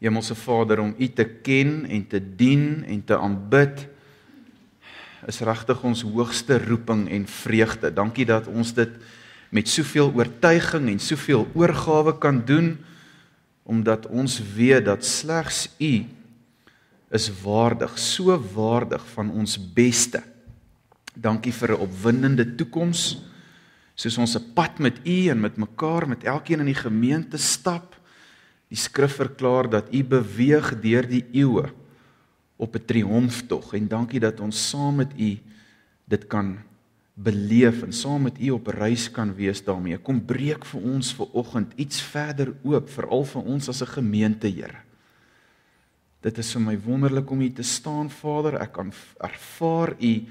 Hemelse Vader om U te ken en te dien en te aanbid is regtig ons hoogste roeping en vreugde. Dankie dat ons dit met soveel oortuiging en soveel oorgawe kan doen omdat ons weet dat slegs U is waardig, so waardig van ons beste. Dankie vir 'n opwindende toekoms soos ons 'n pad met U en met mekaar met elkeen in die gemeente stap. Die skrif verklaar dat U beweeg deur die eeue op 'n triomftog en dankie dat ons saam met U dit kan beleef en saam met U op reis kan wees daarmee. Kom breek vir ons ver oggend iets verder oop vir ons as 'n gemeente, Here. Dit is vir my wonderlik om hier te staan, Vader. Ek kan ervaar U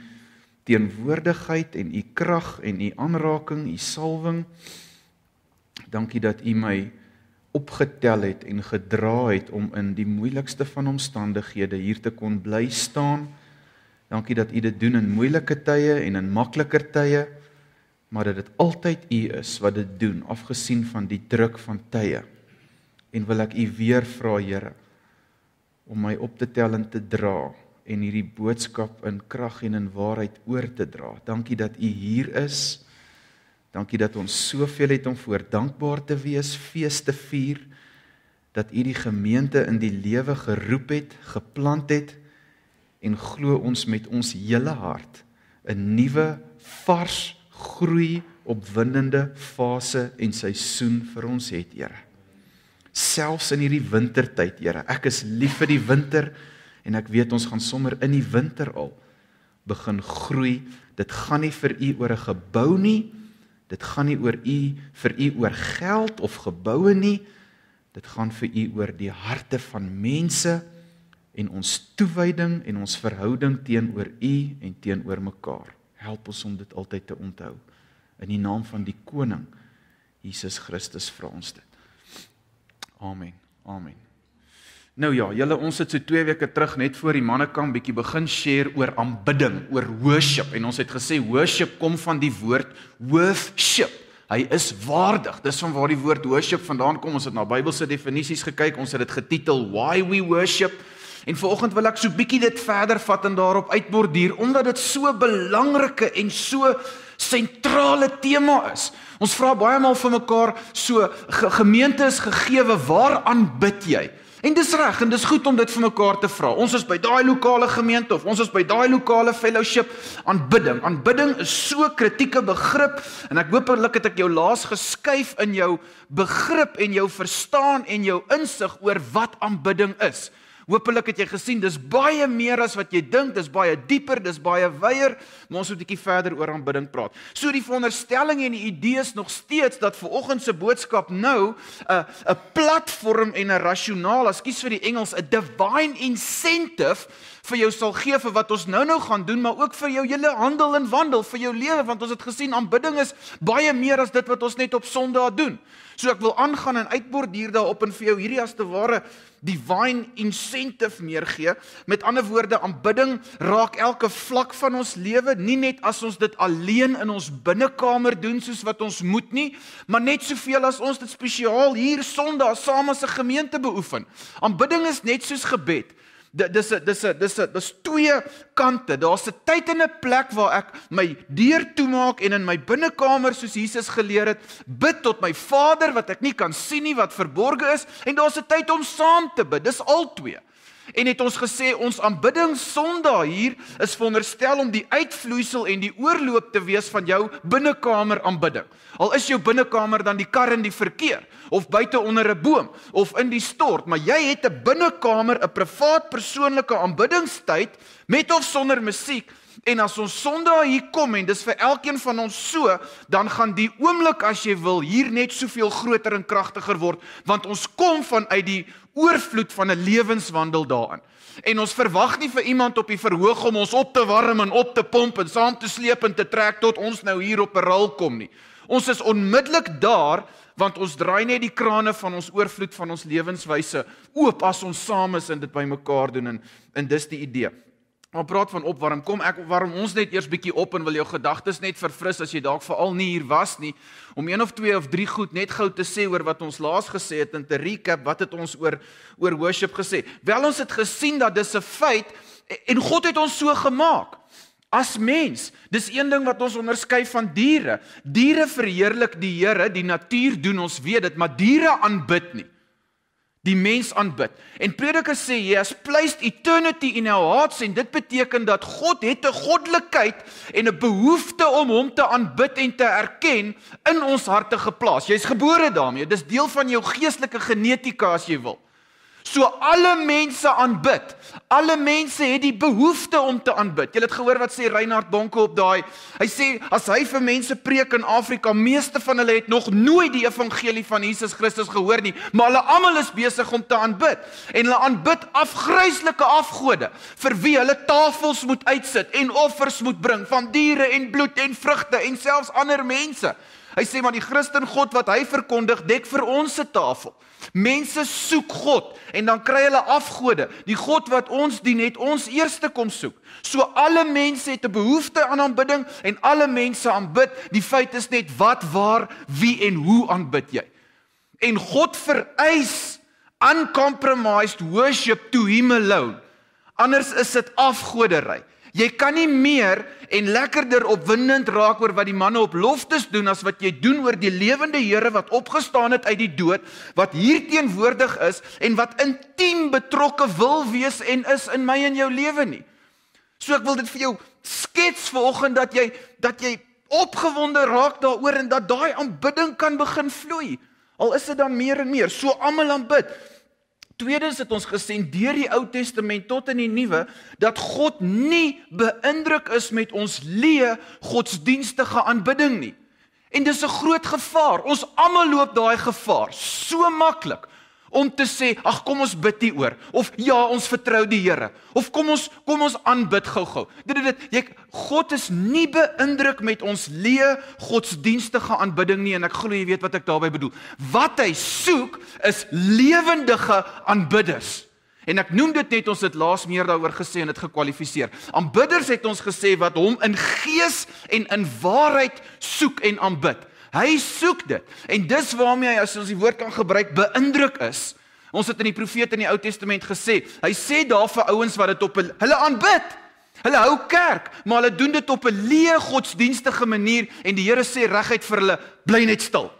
teenwoordigheid en U krag en U aanraking, U salwing. Dankie dat U my opgetel het en gedra het om in die moeilikste van omstandighede hier te kon bly staan. Dankie dat U dit doen in moeilike tye en in makliker tye, maar dat dit altyd U is wat dit doen, afgesien van die druk van tye. En wil ek U weer vra, Here, om my op te tel en te dra en hierdie boodskap in krag en in waarheid oor te dra. Dankie dat U hier is. Dankie dat ons soveel het om voor dankbaar te wees, feeste vier dat U die gemeente in die lewe geroep het, geplant het en glo ons met ons hele hart 'n nuwe vars groei opwindende fase en seisoen vir ons het, Here. Selfs in hierdie wintertyd, Here. Ek is lief vir die winter en ek weet ons gaan sommer in die winter al begin groei. Dit gaan nie vir u oor 'n gebou nie, Dit gaan nie oor u vir u oor geld of geboue nie. Dit gaan vir u oor die harte van mense en ons toewyding en ons verhouding teenoor u en teenoor mekaar. Help ons om dit altyd te onthou. In die naam van die koning Jesus Christus vra ons dit. Amen. Amen. Nou ja, julle ons het so 2 weke terug net voor die mannekamp bietjie begin share oor aanbidding, oor worship en ons het gesê worship kom van die woord worship. Hy is waardig. Dis van waar die woord worship vandaan kom. Ons het na Bybelse definisies gekyk. Ons het dit getitel Why We Worship. En vanoggend wil ek so bietjie dit verder vat en daarop uitborduur omdat dit so belangrike en so sentrale tema is. Ons vra baie maal vir mekaar so gemeente is gegeewe waaraan bid jy? En dis reg en dis goed om dit vir mekaar te vra. Ons is by daai lokale gemeente of ons is by daai lokale fellowship aanbidding. Aanbidding is so kritieke begrip en ek hoopelik het ek jou laas geskuif in jou begrip en jou verstaan en jou insig oor wat aanbidding is. Hoopelik het jy gesien dis baie meer as wat jy dink, dis baie dieper, dis baie wyeer, maar ons moet 'n bietjie verder oor aanbidding praat. So die veronderstelling en die idee is nog steeds dat ver oggend se boodskap nou 'n 'n platform en 'n rasionaal, ekskuus vir die Engels, 'n divine incentive vir jou sal gee vir wat ons nou-nou gaan doen, maar ook vir jou hele handel en wandel, vir jou lewe, want ons het gesien aanbidding is baie meer as dit wat ons net op Sondag doen. So ek wil aangaan en uitborduur daarop en vir jou hierdie as te ware divine incentive meegee. Met ander woorde, aanbidding raak elke vlak van ons lewe, nie net as ons dit alleen in ons binnekamer doen soos wat ons moet nie, maar net soveel as ons dit spesiaal hier Sondag saam as 'n gemeente beoefen. Aanbidding is net soos gebed. Dis 'n dis 'n dis 'n dis twee kante. Daar's 'n tyd en 'n plek waar ek my deur toemaak en in my binnekamer soos Jesus geleer het, bid tot my Vader wat ek nie kan sien nie wat verborge is en daar's 'n tyd om saam te bid. Dis al twee. En het ons gesê ons aanbidding Sondag hier is veronderstel om die uitvloeisel en die oorloop te wees van jou binnekamer aanbidding. Al is jou binnekamer dan die kar in die verkeer of buite onder 'n boom of in die stort, maar jy het 'n binnekamer, 'n privaat persoonlike aanbiddingstyd met of sonder musiek En as ons Sondag hier kom en dis vir elkeen van ons so, dan gaan die oomblik as jy wil hier net soveel groter en kragtiger word, want ons kom vanuit die oorvloed van 'n lewenswandel daarin. En ons verwag nie vir iemand op die verhoog om ons op te warm en op te pomp en saam te sleep en te trek tot ons nou hier op 'n rol kom nie. Ons is onmiddellik daar want ons draai net die krane van ons oorvloed van ons lewenswyse oop as ons saam is en dit bymekaar doen en en dis die idee. Maar praat van opwarm. Kom ek warm ons net eers bietjie op en wil jou gedagtes net verfris as jy dalk veral nie hier was nie om een of twee of drie goed net gou te sê oor wat ons laas gesê het en te recap wat het ons oor oor worship gesê. Wel ons het gesien dat dis 'n feit en God het ons so gemaak. As mens, dis een ding wat ons onderskei van diere. Diere verheerlik die Here, die natuur doen ons weet dit, maar diere aanbid nie die mens aanbid. En Prediker sê hy has placed eternity in our hearts en dit beteken dat God het 'n goddelikheid en 'n behoefte om hom te aanbid en te erken in ons harte geplaas. Jy's gebore daarmee. Dis deel van jou geestelike genetika as jy wil. So alle mense aanbid. Alle mense het die behoefte om te aanbid. Jy het gehoor wat sê Reinhard Bonke op daai. Hy sê as hy vir mense preek in Afrika, meeste van hulle het nog nooit die evangelie van Jesus Christus gehoor nie, maar hulle almal is besig om te aanbid. En hulle aanbid afgryslike afgode vir wie hulle tafels moet uitsit en offers moet bring van diere en bloed en vrugte en selfs ander mense. Hy sê maar die Christen God wat hy verkondig, dek vir ons se tafel. Mense soek God en dan kry hulle afgode. Die God wat ons dien het ons eerste kom soek. So alle mense het 'n behoefte aan aanbidding en alle mense aanbid. Die feit is net wat, waar, wie en hoe aanbid jy? En God vereis uncompromised worship to him alone. Anders is dit afgoderry. Jy kan nie meer en lekkerder opwindend raak oor wat die manne op loftes doen as wat jy doen oor die lewende Here wat opgestaan het uit die dood, wat hier teenwoordig is en wat intiem betrokke wil wees en is in my en jou lewe nie. So ek wil dit vir jou skets vanoggend dat jy dat jy opgewonde raak daaroor en dat daai aanbidding kan begin vloei. Al is dit dan meer en meer, so almal aanbid. Tweedens het ons gesien deur die Ou Testament tot in die Nuwe dat God nie beïndruk is met ons leë godsdienstige aanbidding nie. En dis 'n groot gevaar. Ons almal loop daai gevaar so maklik om te sê, "Ag, kom ons bid hier oor." Of "Ja, ons vertrou die Here." Of "Kom ons kom ons aanbid gou-gou." Dit dit dit jy God is nie beïndruk met ons leë godsdienstige aanbidding nie en ek glo jy weet wat ek daarmee bedoel. Wat hy soek is lewendige aanbidders. En ek noem dit net ons het laas meer daaroor gesê en dit gekwalifiseer. Aanbidders het ons gesê wat hom in gees en in waarheid soek en aanbid. Hy soek dit. En dis waarmee hy as ons die woord kan gebruik beïndruk is. Ons het in die profete in die Ou Testament gesê, hy sê daar vir ouens wat dit op hulle aanbid. Hulle hou kerk, maar hulle doen dit op 'n leë godsdienstige manier en die Here sê reguit vir hulle, bly net stil.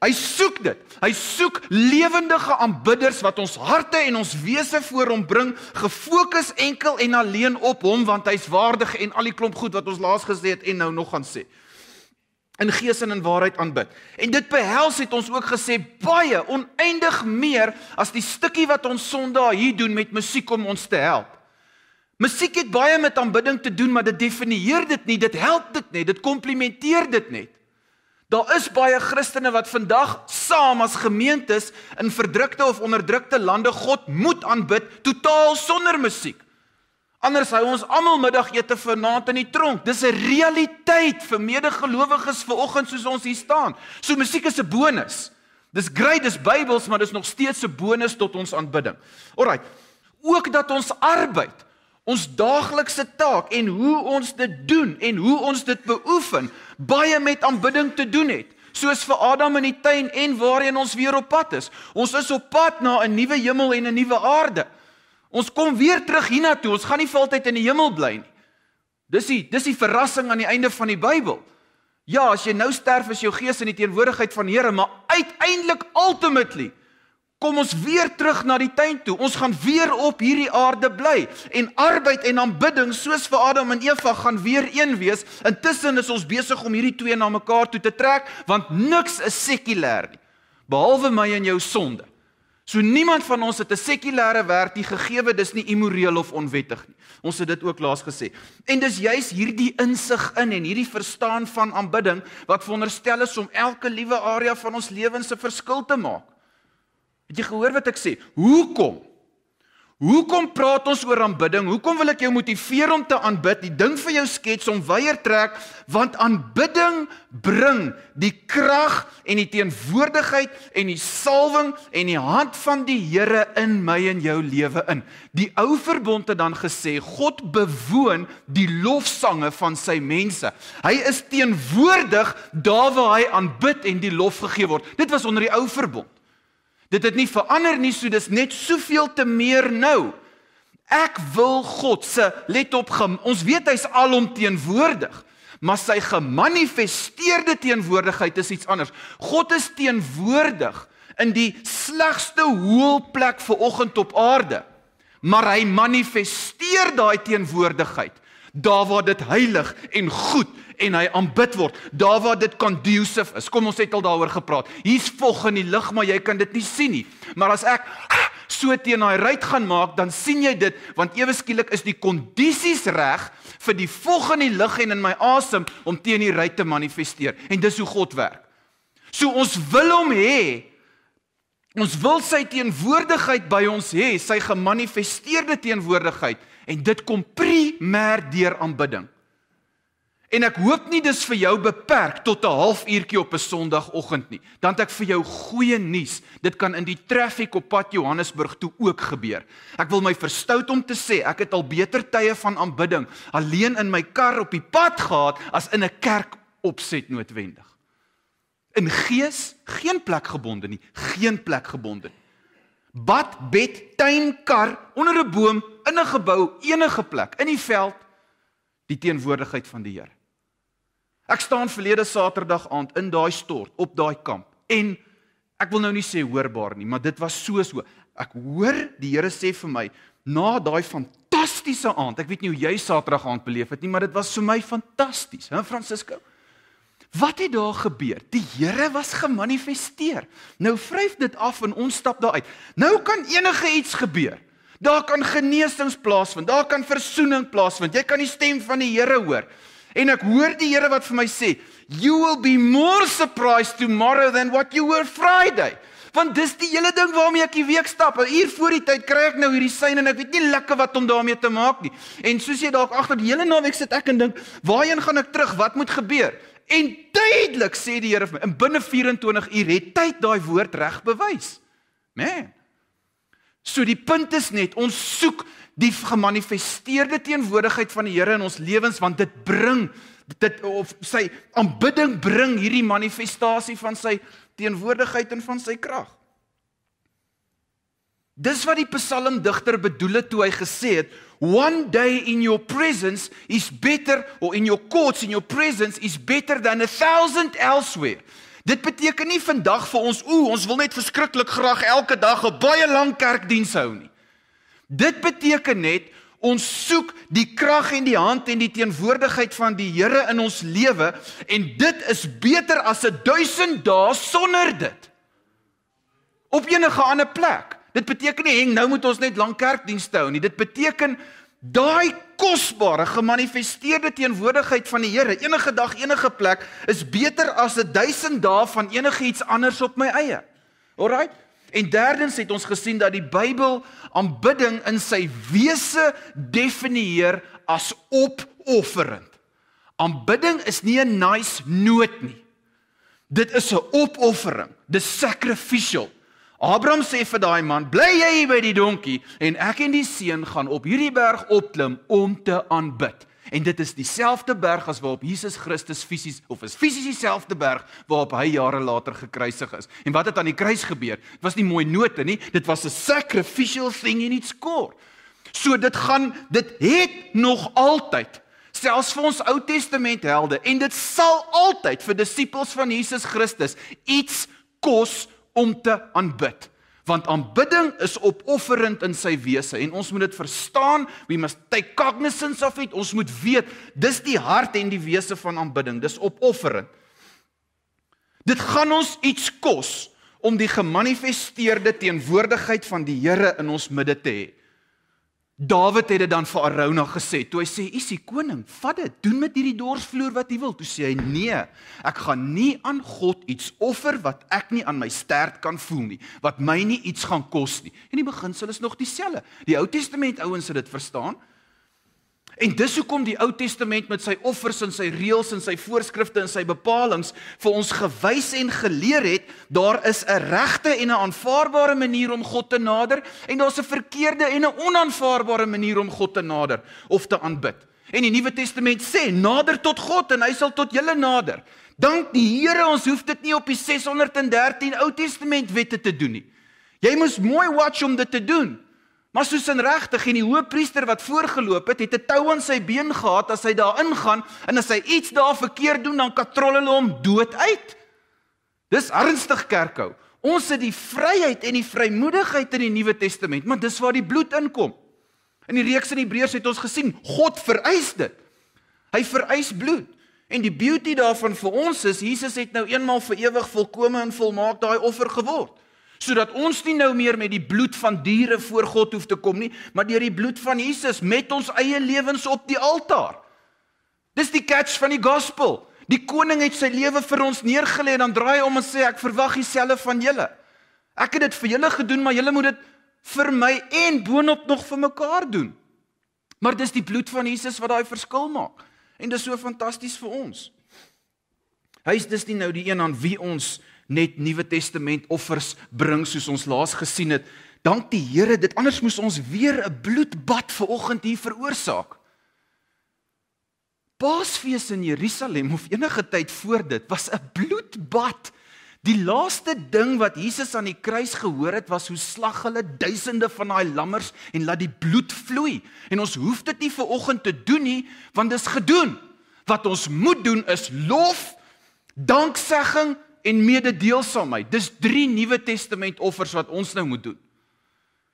Hy soek dit. Hy soek lewendige aanbidders wat ons harte en ons wese voor hom bring, gefokus enkel en alleen op hom want hy's waardig en al die klomp goed wat ons laas gesê het en nou nog gaan sê in gees en in waarheid aanbid. En dit behels het ons ook gesê baie oneindig meer as die stukkie wat ons Sondag hier doen met musiek om ons te help. Musiek het baie met aanbidding te doen, maar dit definieer dit nie, dit help dit net, dit komplementeer dit net. Daar is baie Christene wat vandag saam as gemeentes in verdrukte of onderdrukte lande God moet aanbid totaal sonder musiek. Anders hou ons almal middagete vanaand in die tronk. Dis 'n realiteit vir medegelowiges vanoggend soos ons hier staan. So musiek is 'n bonus. Dis great, dis Bybels, maar dis nog steeds 'n bonus tot ons aanbidding. Alraai. Ook dat ons arbeid, ons daaglikse taak en hoe ons dit doen en hoe ons dit beoefen, baie met aanbidding te doen het. Soos vir Adam in die tuin en waarheen ons weer op pad is. Ons is op pad na 'n nuwe hemel en 'n nuwe aarde. Ons kom weer terug hiernatoe. Ons gaan nie vir altyd in die hemel bly nie. Dis die dis die verrassing aan die einde van die Bybel. Ja, as jy nou sterf is jou gees in die teenwoordigheid van die Here, maar uiteindelik ultimately kom ons weer terug na die tuin toe. Ons gaan weer op hierdie aarde bly en arbeid en aanbidding soos vir Adam en Eva gaan weer een wees. Intussen is ons besig om hierdie twee na mekaar toe te trek want niks is sekulêr nie behalwe my en jou sonde. So niemand van ons het 'n sekulêre werk nie gegeewe, dis nie immoreel of onwettig nie. Ons het dit ook laas gesê. En dis juis hierdie insig in en hierdie verstaan van aanbidding wat veronderstel is om elke liewe area van ons lewens se verskil te maak. Het jy gehoor wat ek sê? Hoekom? Hoekom praat ons oor aanbidding? Hoekom wil ek jou motiveer om te aanbid? Die ding vir jou skets om weier trek, want aanbidding bring die krag en die teenwoordigheid en die salwing en die hand van die Here in my en jou lewe in. Die ou verbond het dan gesê God bewoon die lofsange van sy mense. Hy is teenwoordig daar waar hy aanbid en die lof gegee word. Dit was onder die ou verbond. Dit het nie verander nie, so dis net soveel te meer nou. Ek wil God se let op ons weet hy's alomteenwoordig, maar sy gemanifesteerde teenwoordigheid is iets anders. God is teenwoordig in die slegste hoëplek vir oggend op aarde, maar hy manifesteer daai teenwoordigheid daar waar dit heilig en goed en hy aanbid word. Daar waar dit conducive is. Kom ons het al daaroor gepraat. Hier's vog in die lug, maar jy kan dit nie sien nie. Maar as ek so teen daai ruit gaan maak, dan sien jy dit want ewe skielik is die kondisies reg vir die vog in die lug en in my asem om teen die ruit te manifesteer. En dis hoe God werk. So ons wil hom hê. Ons wil sy teenwoordigheid by ons hê, sy gemanifesteerde teenwoordigheid en dit kom primêr deur aanbidding. En ek hoop nie dis vir jou beperk tot 'n halfuurtjie op 'n Sondagoggend nie. Dan het ek vir jou goeie nuus. Dit kan in die traffic op pad Johannesburg toe ook gebeur. Ek wil my verstout om te sê, ek het al beter tye van aanbidding alleen in my kar op die pad gehad as in 'n kerk opset noodwendig. In gees geen plek gebonde nie, geen plek gebonde. Bad, bed, tuin, kar, onder 'n boom, in 'n gebou, enige plek, in die veld, die teenwoordigheid van die Here. Ek staan verlede Saterdag aand in daai stort op daai kamp en ek wil nou nie sê hoorbaar nie, maar dit was so so. Ek hoor die Here sê vir my na daai fantastiese aand. Ek weet nie hoe jy Saterdag aand beleef het nie, maar dit was vir my fantasties. Hè Francisco? Wat het daar gebeur? Die Here was gemanifesteer. Nou vryf dit af en ons stap daar uit. Nou kan enige iets gebeur. Daar kan genesings plaasvind, daar kan verzoening plaasvind. Jy kan die stem van die Here hoor. En ek hoor die Here wat vir my sê, "You will be more surprised tomorrow than what you were Friday." Want dis die hele ding waarmee ek die week stap. Hier voor die tyd kry ek nou hierdie sein en ek weet nie lekker wat om daarmee te maak nie. En soos jy dalk agter die hele naweek sit ek en dink, "Waarheen gaan ek terug? Wat moet gebeur?" En tydelik sê die Here vir my, in binne 24 uur het tyd daai woord reg bewys. Man. So die punt is net, ons soek die gemanifesteerde teenwoordigheid van die Here in ons lewens want dit bring dit of sy aanbidding bring hierdie manifestasie van sy teenwoordigheid en van sy krag. Dis wat die psalmdigter bedoel het toe hy gesê het one day in your presence is better or in your courts in your presence is better than a thousand elsewhere. Dit beteken nie vandag vir ons o, ons wil net verskriklik graag elke dag 'n baie lang kerkdiens hou nie. Dit beteken net ons soek die krag en die hand en die teenwoordigheid van die Here in ons lewe en dit is beter as 'n 1000 dae sonder dit. Op enige ander plek. Dit beteken nie heng nou moet ons net lank kerkdienste hou nie. Dit beteken daai kosbare gemanifesteerde teenwoordigheid van die Here enige dag enige plek is beter as 'n 1000 dae van enigiets anders op my eie. Alraight? En derdens het ons gesien dat die Bybel aanbidding in sy wese definieer as opofferend. Aanbidding is nie 'n nice noot nie. Dit is 'n opoffering, dis sacrificial. Abraham sê vir daai man: "Bly jy hier by die donkie en ek en die seun gaan op hierdie berg opklim om te aanbid." En dit is dieselfde berg as waarop Jesus Christus fisies of is fisies dieselfde berg waarop hy jare later gekruisig is. En wat het aan die kruis gebeur? Dit was nie mooi note nie, dit was 'n sacrificial thing in its core. So dit gaan dit het nog altyd selfs vir ons Ou Testament helde en dit sal altyd vir disippels van Jesus Christus iets kos om te aanbid want aanbidding is opofferend in sy wese en ons moet dit verstaan. We must take cognizance of it. Ons moet weet dis die hart en die wese van aanbidding. Dis opofferend. Dit gaan ons iets kos om die gemanifesteerde teenwoordigheid van die Here in ons midde te hê Dawid het dit dan vir Arauna gesê. Toe hy sê, "U is die koning, vat dit, doen met hierdie dorsvloer wat jy wil." Toe sê hy, "Nee, ek gaan nie aan God iets offer wat ek nie aan my stert kan voel nie, wat my nie iets gaan kos nie." En die beginsel is nog dieselfde. Die Ou Testament ouens het dit verstaan. En dis hoekom die Ou Testament met sy offers en sy reëls en sy voorskrifte en sy bepalinge vir ons gewys en geleer het, daar is 'n regte en 'n aanvaarbare manier om God te nader en daar's 'n verkeerde en 'n onaanvaarbare manier om God te nader of te aanbid. En die Nuwe Testament sê, nader tot God en hy sal tot julle nader. Dank die Here, ons hoef dit nie op die 613 Ou Testament wette te doen nie. Jy moet mooi watch om dit te doen. Maar soos in regtig en die hoofpriester wat voorgeloop het, het 'n tou aan sy been gehad as hy daar ingaan en as hy iets daar verkeerd doen, dan katrol hulle hom dood uit. Dis ernstig kerkhou. Ons het die vryheid en die vrymoedigheid in die Nuwe Testament, maar dis waar die bloed inkom. In die reeks in Hebreërs het ons gesien, God vereis dit. Hy vereis bloed. En die beauty daarvan vir ons is Jesus het nou eenmal vir ewig volkome en volmaak daai offer geword sodat ons nie nou meer met die bloed van diere voor God hoef te kom nie, maar deur die bloed van Jesus met ons eie lewens op die altaar. Dis die catch van die gospel. Die koning het sy lewe vir ons neergelê en dan draai hy om en sê ek verwag dieselfde van julle. Ek het dit vir julle gedoen, maar julle moet dit vir my en boonop nog vir mekaar doen. Maar dis die bloed van Jesus wat daai verskil maak. En dis so fantasties vir ons. Hy is dis nie nou die een aan wie ons net Nuwe Testament offers bring soos ons laas gesien het. Dank die Here, dit anders moes ons weer 'n bloedbad ver oggend hier veroorsaak. Paasfees in Jerusalem of enige tyd voor dit was 'n bloedbad. Die laaste ding wat Jesus aan die kruis gehoor het was hoe slag hulle duisende van daai lammers en laat die bloed vloei. En ons hoef dit nie ver oggend te doen nie, want dit is gedoen. Wat ons moet doen is lof, danksegging en mededeelsaamheid. Dis drie Nuwe Testament offers wat ons nou moet doen.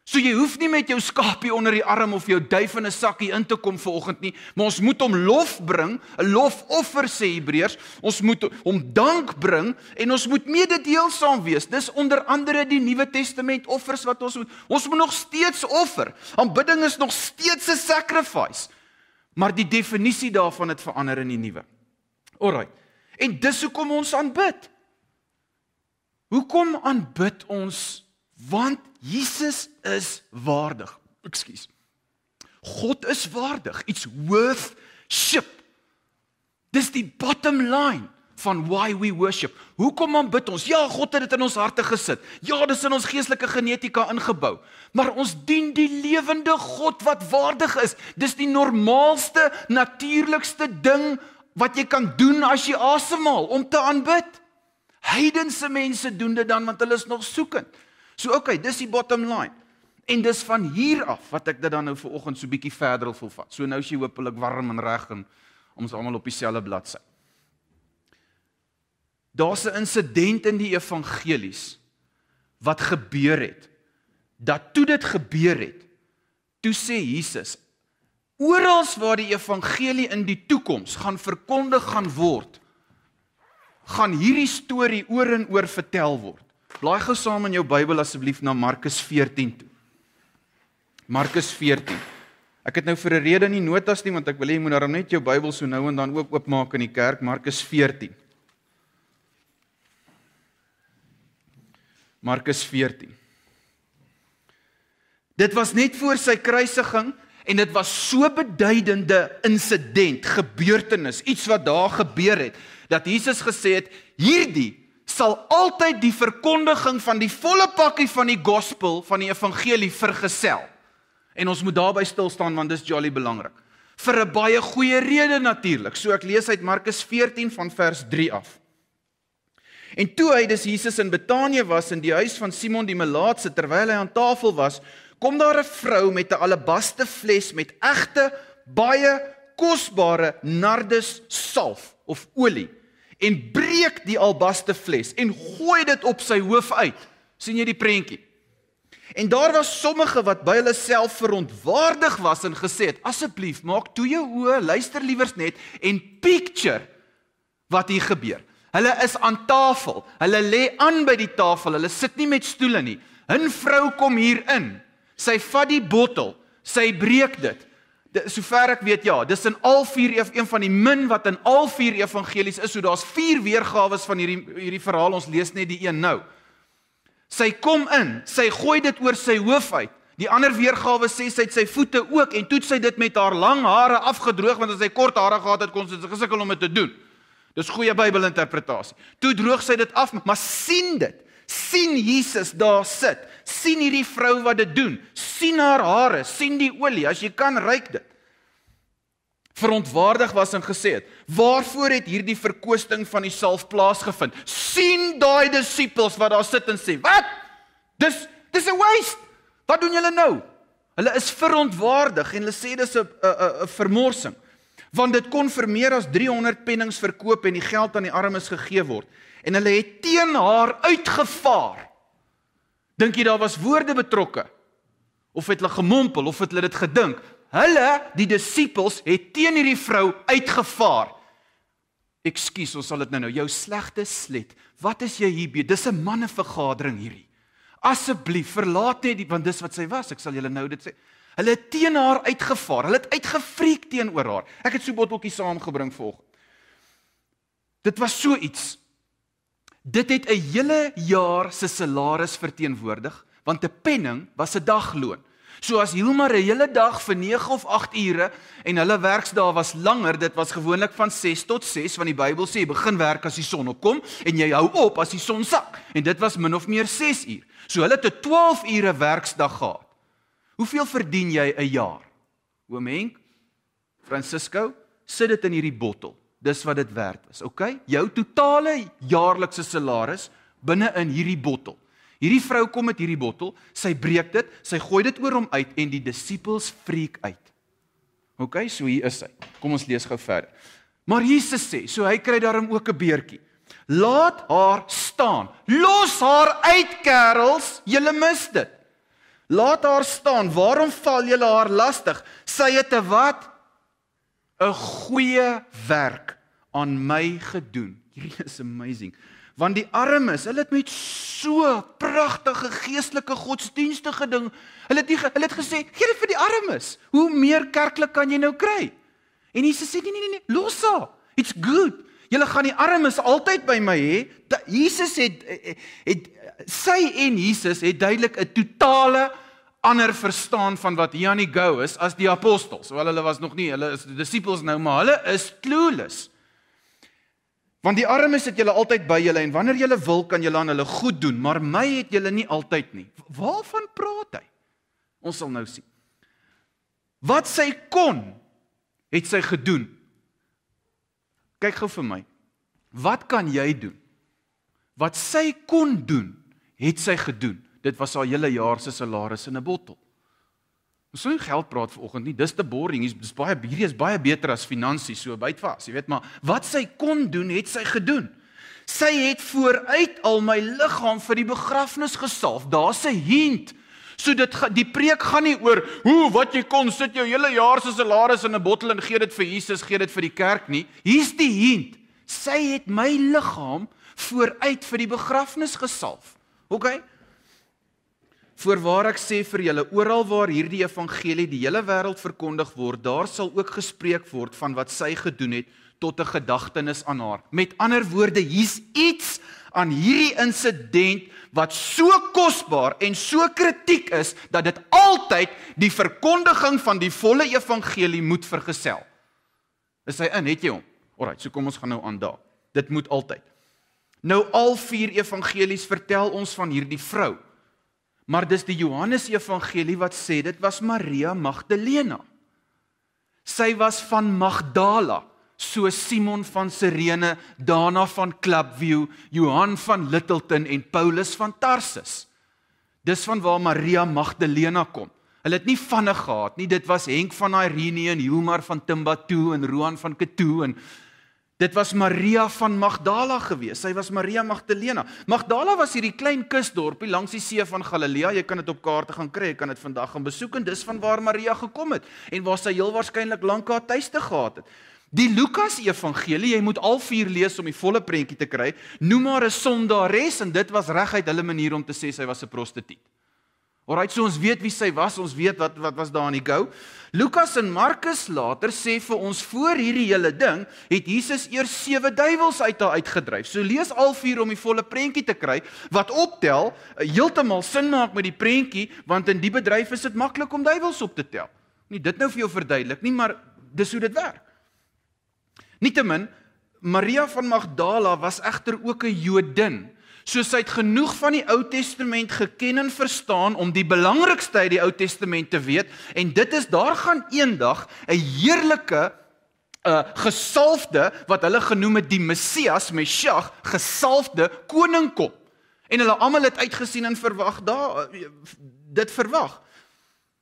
So jy hoef nie met jou skapie onder die arm of jou duif in 'n sakkie in te kom vanoggend nie, maar ons moet hom lof bring, 'n lofoffer sê Hebreërs. Ons moet hom dank bring en ons moet mededeelsaam wees. Dis onder andere die Nuwe Testament offers wat ons moet. Ons moet nog steeds offer. Aanbidding is nog steeds 'n sacrifice. Maar die definisie daarvan het verander in die nuwe. Alraai. En dis hoekom ons aanbid. Hoekom aanbid ons? Want Jesus is waardig. Ekskuus. God is waardig. It's worth ship. Dis die bottom line van why we worship. Hoekom aanbid ons? Ja, God het dit in ons harte gesit. Ja, dis in ons geestelike genetika ingebou. Maar ons dien die lewende God wat waardig is. Dis die normaalste, natuurlikste ding wat jy kan doen as jy asemhaal om te aanbid. Heidense mense doen dit dan want hulle is nog soekend. So okay, dis die bottom line. En dis van hier af wat ek dit dan nou vir oggend so bietjie verder wil vat. So nou is jy hopelik warm en reg en ons almal op dieselfde bladsy. Daar's 'n insident in die evangelies wat gebeur het. Dat toe dit gebeur het, toe sê Jesus oral waar die evangelie in die toekoms gaan verkondig gaan word, gaan hierdie storie oor en oor vertel word. Blaai gou saam in jou Bybel asseblief na Markus 14 toe. Markus 14. Ek het nou vir 'n rede nie notas nie want ek wil hê jy moet daarom net jou Bybel so nou en dan ook oopmaak in die kerk Markus 14. Markus 14. Dit was net voor sy kruisiging en dit was so beduidende insident, gebeurtenis, iets wat daar gebeur het dat Jesus gesê het hierdie sal altyd die verkondiging van die volle pakkie van die gospel van die evangelie vergesel. En ons moet daarby stil staan want dis jolly belangrik. Vir 'n baie goeie rede natuurlik. So ek lees uit Markus 14 van vers 3 af. En toe hy dis Jesus in Betanië was in die huis van Simon die Melaatse terwyl hy aan tafel was, kom daar 'n vrou met 'n alabaste fles met egte baie kosbare nardus salf of olie en breek die albaste fles en gooi dit op sy hoof uit. sien jy die prentjie? En daar was sommige wat by hulle self verontwaardig was en gesê het: "Asseblief, maak toe jou oë, luister liewers net en picture wat hier gebeur." Hulle is aan tafel. Hulle lê aan by die tafel. Hulle sit nie met stoele nie. 'n Vrou kom hier in. Sy vat die bottel Sy breek dit. Sover ek weet, ja, dis in al vier een van die min wat in al vier evangelies is. So daar's vier weergawe van hierdie hierdie verhaal. Ons lees net die een nou. Sy kom in, sy gooi dit oor sy hoof uit. Die ander weergawe sê sy het sy voete ook en toe sy dit met haar lang hare afgedroog want as sy kort hare gehad het kon sy gesukkel om dit te doen. Dis goeie Bybelinterpretasie. Toe droog sy dit af, maar sien dit. Sien Jesus daar sit. sien hierdie vrou wat dit doen. sien haar hare, sien die olie. As jy kan ryk dit. Verontwaardig was en gesê het: "Waarvoor het hierdie verkoosting van die salf plaasgevind?" sien daai disippels wat daar sit en sê: "Wat? Dis dis 'n waste." Wat doen julle nou? Hulle is verontwaardig en hulle sê dis 'n 'n 'n vermorsing. Want dit kon vir meer as 300 pennings verkoop en die geld aan die armes gegee word. En hulle het teen haar uitgevaar. Dink jy daar was woorde betrokke? Of het hulle gemompel of het hulle dit gedink? Hulle, die disippels, het teen hierdie vrou uitgevaar. Ekskuus, ons sal dit nou nou jou slegte slet. Wat is jy hier? Dis 'n mannevergadering hierdie. Asseblief, verlaat net die want dis wat sy was. Ek sal julle nou dit sê. Hulle het teen haar uitgevaar. Hulle het uitgefriek teenoor haar. Ek het so botteltjie saamgebring vanoggend. Dit was so iets. Dit het 'n hele jaar se salaris verteenwoordig, want 'n penning was 'n dagloon. So as Hilmar 'n hele dag vir 9 of 8 ure en hulle werksdae was langer, dit was gewoonlik van 6 tot 6 want die Bybel sê jy begin werk as die son opkom en jy hou op as die son sak. En dit was min of meer 6 uur. So hulle het 'n 12 ure werksdag gehad. Hoeveel verdien jy 'n jaar? Oom Henk, Francisco, sit dit in hierdie bottel. Dis wat dit werd is. OK? Jou totale jaarlikse salaris binne in hierdie bottel. Hierdie vrou kom met hierdie bottel, sy breek dit, sy gooi dit oor hom uit en die disippels freak uit. OK, so hier is hy. Kom ons lees gou verder. Maar Jesus sê, so hy kry daarom ook 'n beertjie. Laat haar staan. Los haar uit, kerels. Julle mis dit. Laat haar staan. Waarom val julle haar lastig? Sy het 'n wat? 'n goeie werk aan my gedoen. Hierdie is amazing want die armes, hulle het met so pragtige geestelike godsdienstige ding, hulle het nie hulle het gesê, gee dit vir die armes. Hoe meer kerklik kan jy nou kry? En Jesus sê nee nee nee, los haar. It's good. Julle gaan die armes altyd by my hê. Jesus het het sy en Jesus het duidelik 'n totale ander verstaan van wat hier aan die go is as die apostels. Wel hulle was nog nie, hulle is disippels nou, maar hulle is clueless. Want die armes het julle altyd by julle en wanneer julle wil kan julle aan hulle goed doen, maar my het julle nie altyd nie. Waarvan praat hy? Ons sal nou sien. Wat sy kon, het sy gedoen. Kyk gou vir my. Wat kan jy doen? Wat sy kon doen, het sy gedoen. Dit was haar hele jaar se salaris in 'n bottel. Ons sou geld praat vanoggend nie. Dis te boring. Dis baie hierdie is baie beter as finansies so byt vas. Jy weet maar wat sy kon doen, het sy gedoen. Sy het vooruit al my liggaam vir die begrafnis gesalf. Daar's 'n hint. So dit die preek gaan nie oor hoe wat jy kon sit jou hele jaar se salaris in 'n bottel en gee dit vir Jesus, gee dit vir die kerk nie. Hier's die hint. Sy het my liggaam vooruit vir die begrafnis gesalf. OK? Voorwaar ek sê vir julle, oral waar hierdie evangelie die hele wêreld verkondig word, daar sal ook gespreek word van wat sy gedoen het tot 'n gedagtenis aan haar. Met ander woorde, hier's iets aan hierdie insident wat so kosbaar en so kritiek is dat dit altyd die verkondiging van die volle evangelie moet vergesel. Is hy in? Het jy hom? Alraai, so kom ons gaan nou aan daar. Dit moet altyd. Nou al vier evangelies vertel ons van hierdie vrou Maar dis die Johannes Evangelie wat sê dit was Maria Magdalena. Sy was van Magdala, so Simon van Sirene, Dana van Clubview, Johan van Littleton en Paulus van Tarsus. Dis van waar Maria Magdalena kom. Hulle het nie vanne gehad nie. Dit was Henk van Irene en Hilmar van Timbatu en Roan van Katu en Dit was Maria van Magdala gewees. Sy was Maria Magdalena. Magdala was hierdie klein kusdorpie langs die see van Galilea. Jy kan dit op kaarte gaan kry. Jy kan dit vandag gaan besoek en dis van waar Maria gekom het en waar sy heel waarskynlik lank haar tuiste gehad het. Die Lukas Evangelie, jy moet al vier lees om die volle prentjie te kry. Noem maar 'n sondares en dit was reguit hulle manier om te sê sy was 'n prostituut. Alraai, so ons weet wie sy was, ons weet wat wat was daar aan die go. Lukas en Markus later sê vir ons voor hierdie hele ding het Jesus eers sewe duiwels uit haar uitgedryf. So lees al vier om die volle prentjie te kry wat optel eh, heeltemal sin maak met die prentjie want in die bedryf is dit maklik om duiwels op te tel. Nie dit nou vir jou verduidelik nie, maar dis hoe dit werk. Nietemin Maria van Magdala was egter ook 'n Jodin. So sy het genoeg van die Ou Testament geken en verstaan om die belangrikste uit die Ou Testament te weet en dit is daar gaan eendag 'n heerlike 'n uh, gesalfde wat hulle genoem het die Messias, Mesjag, gesalfde koning kom. En hulle almal het uitgesien en verwag daar uh, dit verwag.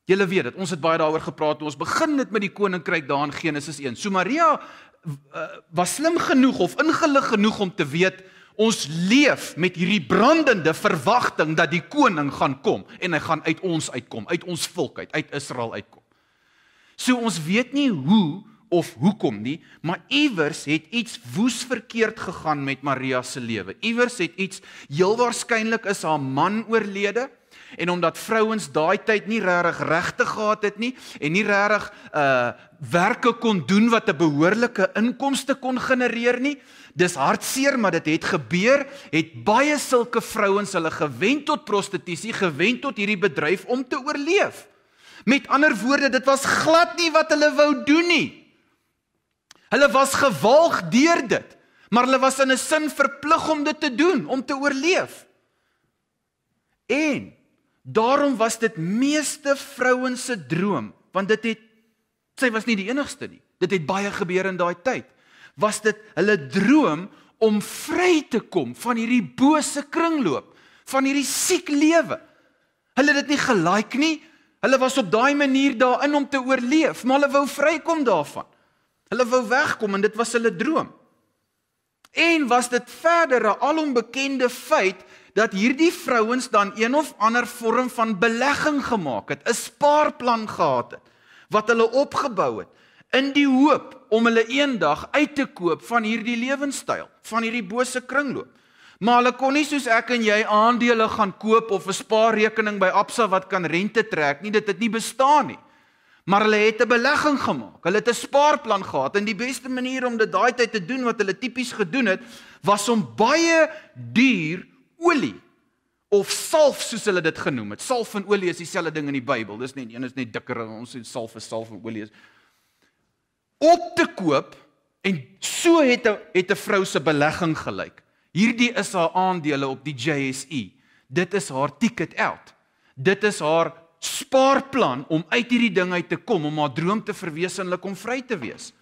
Julle weet dit, ons het baie daaroor gepraat. Ons begin dit met die koninkryk daar in Genesis 1. So Maria uh, was slim genoeg of ingelig genoeg om te weet Ons leef met hierdie brandende verwagting dat die koning gaan kom en hy gaan uit ons uitkom, uit ons volk uit, uit Israel uitkom. So ons weet nie hoe of hoekom nie, maar iewers het iets woes verkeerd gegaan met Maria se lewe. Iewers het iets heel waarskynlik is haar man oorlede en omdat vrouens daai tyd nie regtig regte gehad het nie en nie regtig uh werke kon doen wat 'n behoorlike inkomste kon genereer nie. Dis hartseer, maar dit het gebeur. Het baie sulke vrouens hulle gewend tot prostitusie, gewend tot hierdie bedryf om te oorleef. Met ander woorde, dit was glad nie wat hulle wou doen nie. Hulle was gewalg deur dit, maar hulle was in 'n sin verplig om dit te doen om te oorleef. En Daarom was dit meeste vrouens se droom, want dit het sy was nie die enigste nie. Dit het baie gebeur in daai tyd. Was dit hulle droom om vry te kom van hierdie bose kringloop, van hierdie siek lewe. Hulle het dit nie gelike nie. Hulle was op daai manier daarin om te oorleef, maar hulle wou vrykom daarvan. Hulle wou wegkom en dit was hulle droom. En was dit verder 'n alombekende feit dat hierdie vrouens dan een of ander vorm van belegging gemaak het, 'n spaarplan gehad het wat hulle opgebou het in die hoop om hulle eendag uit te koop van hierdie lewenstyl, van hierdie bose kringloop. Maar hulle kon nie soos ek en jy aandele gaan koop of 'n spaarrekening by Absa wat kan rente trek nie, dit het nie bestaan nie. Maar hulle het 'n belegging gemaak. Hulle het 'n spaarplan gehad en die beste manier om dit daai tyd te doen wat hulle tipies gedoen het, was om baie duur olie of salf soos hulle dit genoem het. Salf en olie is dieselfde ding in die Bybel. Dis net een is net dikker en ons sê salf is salf en olie is op te koop en so het 'n het 'n vrou se belegging gelyk. Hierdie is haar aandele op die JSE. Dit is haar ticket out. Dit is haar spaarplan om uit hierdie ding uit te kom om haar droom te verwesenlik om vry te wees.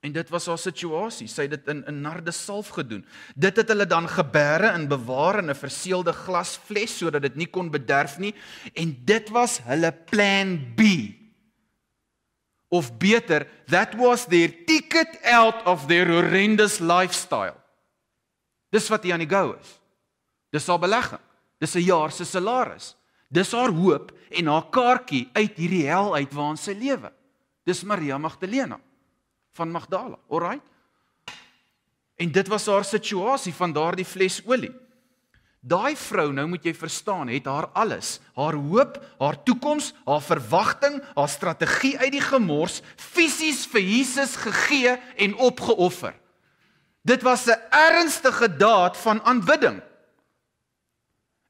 En dit was haar situasie. Sy het dit in 'n narde salf gedoen. Dit het hulle dan gebeere en bewaar in 'n verseelde glasfles sodat dit nie kon bederf nie en dit was hulle plan B. Of beter, that was their ticket out of their horrendous lifestyle. Dis wat hier aan die go is. Dis haar belegging. Dis 'n jaar se salaris. Dis haar hoop en haar kaartjie uit hierdie hel uit waarin sy lewe. Dis Maria Magdalena van Magdala. Alraai. En dit was haar situasie van daardie fles olie. Daai vrou, nou moet jy verstaan, het haar alles, haar hoop, haar toekoms, haar verwagting, haar strategie uit die gemors fisies vir Jesus gegee en opgeoffer. Dit was 'n ernstige daad van aanbidding.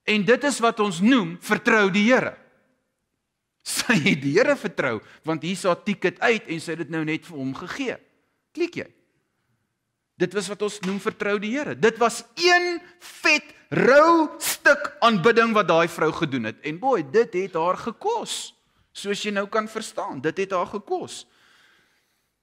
En dit is wat ons noem vertrou die Here. Sy het die Here vertrou want hier sa ticket uit en sy het dit nou net vir hom gegee. Klik jy? Dit was wat ons noem vertrou die Here. Dit was een vet rou stuk aanbidding wat daai vrou gedoen het. En boy, dit het haar gekos. Soos jy nou kan verstaan, dit het haar gekos.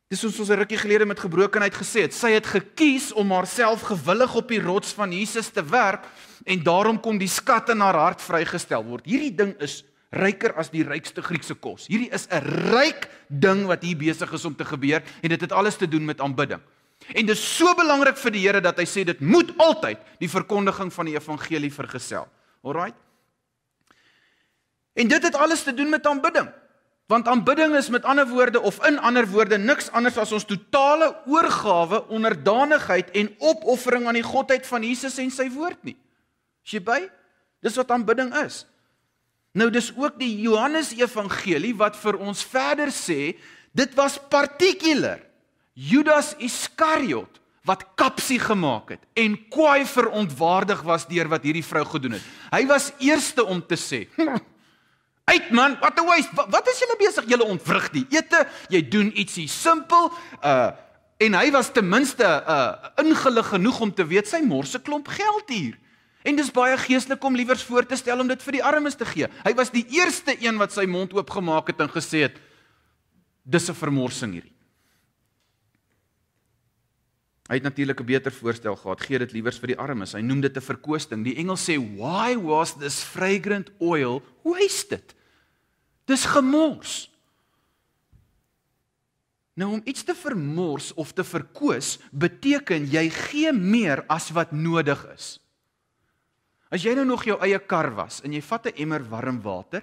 Dis ons ons 'n rukkie gelede met gebrokenheid gesê het. Sy het gekies om haarself gewillig op die rots van Jesus te werp en daarom kon die skat in haar hart vrygestel word. Hierdie ding is ryker as die rykste Griekse kos. Hierdie is 'n ryk ding wat hier besig is om te gebeur en dit het alles te doen met aanbidding. En dit is so belangrik vir die Here dat hy sê dit moet altyd die verkondiging van die evangelie vergesel. Alraai. En dit het alles te doen met aanbidding. Want aanbidding is met ander woorde of in ander woorde niks anders as ons totale oorgawe, onderdanigheid en opoffering aan die godheid van Jesus en sy woord nie. Is jy by? Dis wat aanbidding is. Nou dis ook die Johannes Evangelie wat vir ons verder sê, dit was partikular Judas Iskariot wat kapsie gemaak het en kwaai verontwaardig was deur wat hierdie vrou gedoen het. Hy was eerste om te sê: "Uit man, what a waste. Wat, wat is julle besig? Julle ontwrig die ete. Jy doen ietsie simpel. Uh en hy was ten minste uh ingelig genoeg om te weet sy morse klomp geld hier. En dis baie geestelik om liewers voor te stel om dit vir die armes te gee. Hy was die eerste een wat sy mond oopgemaak het en gesê het dis 'n vermorsing hierdie. Hy het natuurlik 'n beter voorstel gehad. Gee dit liewers vir die armes. Hy noem dit 'n verkoosting. Die engel sê, "Why was this fragrant oil wasted?" Dis gemors. Nou om iets te vermors of te verkoos beteken jy gee meer as wat nodig is. As jy nou nog jou eie kar was en jy vat 'n emmer warm water,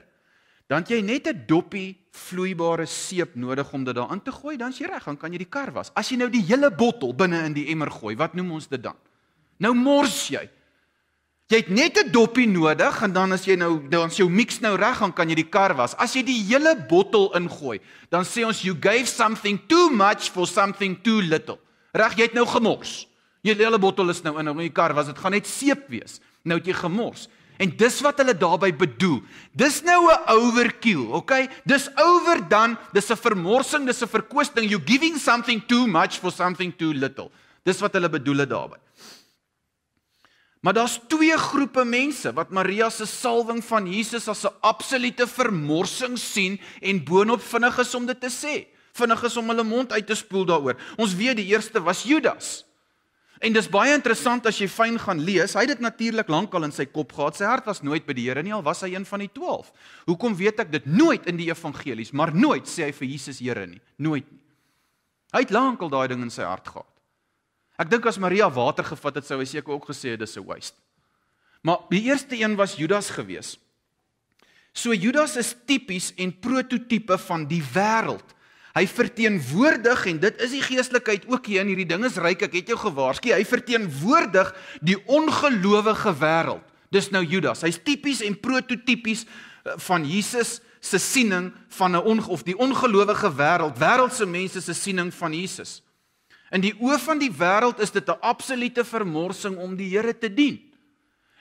dan jy net 'n doppie vloeibare seep nodig om dit daarin te gooi, dan's jy reg, dan kan jy die kar was. As jy nou die hele bottel binne in die emmer gooi, wat noem ons dit dan? Nou mors jy. Jy het net 'n doppie nodig en dan as jy nou dan's jou mix nou reg, dan kan jy die kar was. As jy die hele bottel ingooi, dan sê ons you gave something too much for something too little. Reg, jy het nou gemors. Jy hele bottel is nou in, in die kar was, dit gaan net seep wees nou het jy gemors. En dis wat hulle daarmee bedoel. Dis nou 'n overkill, okay? Dis over dan, dis 'n vermorsing, dis 'n verkwisting. You giving something too much for something too little. Dis wat hulle bedoel daarmee. Maar daar's twee groepe mense wat Maria se salwing van Jesus as 'n absolute vermorsing sien en boonop vinnig is om dit te sê. Vinnig is om hulle mond uit te spoel daaroor. Ons weet die eerste was Judas. En dis baie interessant as jy fyn gaan lees. Hy het dit natuurlik lankal in sy kop gehad. Sy hart was nooit by die Here nie al was hy een van die 12. Hoekom weet ek dit nooit in die evangelies, maar nooit sê hy vir Jesus Here nie. Nooit nie. Hy het lankal daai ding in sy hart gehad. Ek dink as Maria water gevat het, sou hy seker ook gesê dis 'n waste. Maar die eerste een was Judas gewees. So Judas is tipies en prototipe van die wêreld. Hy verteenwoordig en dit is die geestelikheid ook hier in hierdie ding is ryk. Ek het jou gewaarsku. Hy verteenwoordig die ongelowige wêreld. Dis nou Judas. Hy's tipies en prototipies eh, van Jesus se siening van 'n onge of die ongelowige wêreld, wêreldse mense se siening van Jesus. In die oë van die wêreld is dit 'n absolute vermorsing om die Here te dien.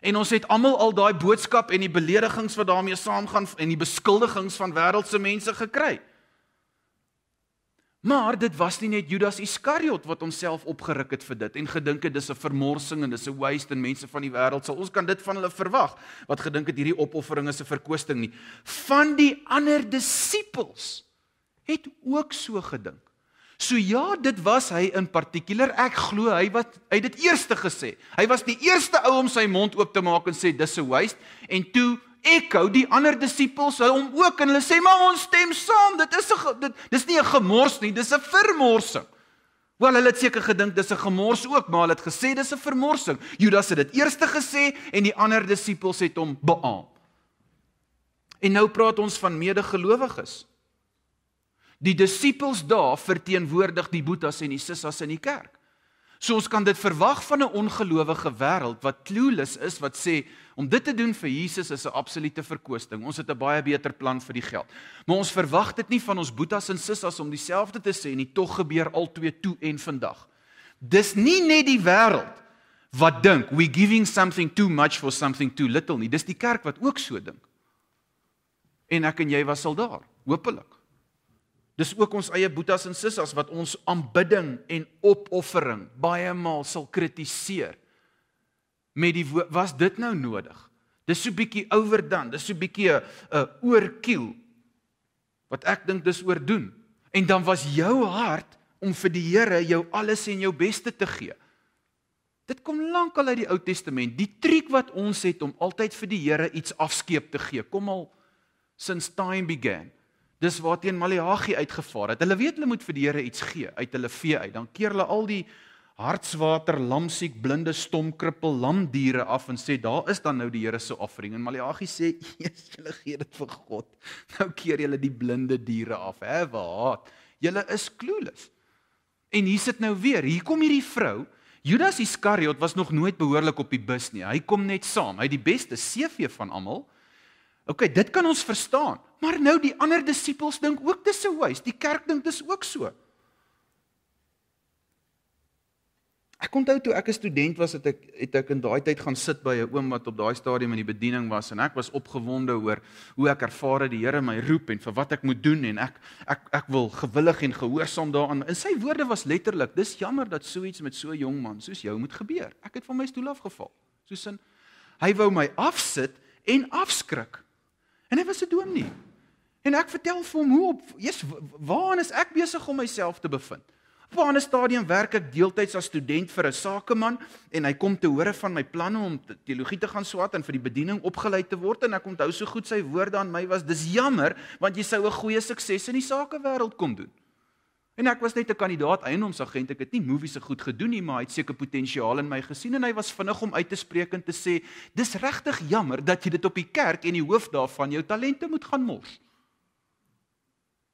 En ons het almal al daai boodskap en die beledigings wat daarmee saamgaan en die beskuldigings van wêreldse mense gekry. Maar dit was nie net Judas Iskariot wat homself opgeruk het vir dit en gedink het dis 'n vermorsing en dis 'n waste en mense van die wêreld sal ons kan dit van hulle verwag wat gedink het hierdie opoffering is 'n verkwisting nie. Van die ander disippels het ook so gedink. So ja, dit was hy in partikulier. Ek glo hy wat hy dit eerste gesê. Hy was die eerste ou om sy mond oop te maak en sê dis 'n waste en toe echo die ander disippels hom ook en hulle sê maar ons stem saam dit is 'n dit dis nie 'n gemors nie dis 'n vermorsing. Wel hulle het seker gedink dis 'n gemors ook maar hulle het gesê dis 'n vermorsing. Judas het dit eerste gesê en die ander disippels het hom beamoen en nou praat ons van medegelowiges. Die disippels daar verteenwoordig die boetas en die sissas in die kerk So ons kan dit verwag van 'n ongelowige wêreld wat clueless is wat sê om dit te doen vir Jesus is 'n absolute verkwisting. Ons het 'n baie beter plan vir die geld. Maar ons verwag dit nie van ons boetas en sissas om dieselfde te sê nie. Tog gebeur albei toe en vandag. Dis nie net die wêreld wat dink we giving something too much for something too little nie. Dis die kerk wat ook so dink. En ek en jy was al daar, hopelik. Dis ook ons eie boetas en sissas wat ons aanbidding en opoffering baie maal sal kritiseer. Met die was dit nou nodig? Dis so bietjie overdone, dis so bietjie 'n 'n oorkiel wat ek dink dis oordoen. En dan was jou hart om vir die Here jou alles en jou beste te gee. Dit kom lankal uit die Ou Testament. Die triek wat ons het om altyd vir die Here iets afskeep te gee, kom al since time began. Dis waarteen Maleagi uitgevaar het. Hulle weet hulle moet vir die Here iets gee uit hulle vee uit. Dan keer hulle al die hartswater, lamsiek, blinde, stom, krippel, lamdiere af en sê daar is dan nou die Here se offering. En Maleagi sê, "Jesus, julle gee dit vir God. Nou keer julle die blinde diere af. Hè, wat? Julle is clueless." En hier sit nou weer. Hier kom hierdie vrou. Judas Iskariot was nog nooit behoorlik op die bus nie. Hy kom net saam. Hy het die beste CV van almal. OK, dit kan ons verstaan. Maar nou die ander disippels dink ook dis 'n waste. Die kerk dink dis ook so. Ek onthou toe ek 'n student was, het ek het ek in daai tyd gaan sit by 'n oom wat op daai stadium in die bediening was en ek was opgewonde oor hoe ek ervaar het die Here my roep en vir wat ek moet doen en ek ek ek wil gewillig en gehoorsaam daaraan. In sy woorde was letterlik: "Dis jammer dat so iets met so 'n jong man soos jou moet gebeur." Ek het van my stoel afgeval. Soos in hy wou my afsit en afskrik. En hy was 'n dominee. En ek vertel vir hom hoe op, "Jesus, waaraan is ek besig om myself te bevind?" Op 'n ander stadium werk ek deeltyds as student vir 'n sakeman en hy kom te hore van my planne om teologie te gaan swaat en vir die bediening opgelei te word en ek onthou so goed sy woorde aan my was dis jammer want jy sou 'n goeie sukses in die sakewêreld kom doen. En ek was net 'n kandidaat eiendomsagent. Ek het nie movies se goed gedoen nie, maar hy het seker potensiaal in my gesien en hy was vinnig om uit te spreek en te sê: "Dis regtig jammer dat jy dit op die kerk en die hoof daarvan jou talente moet gaan mors."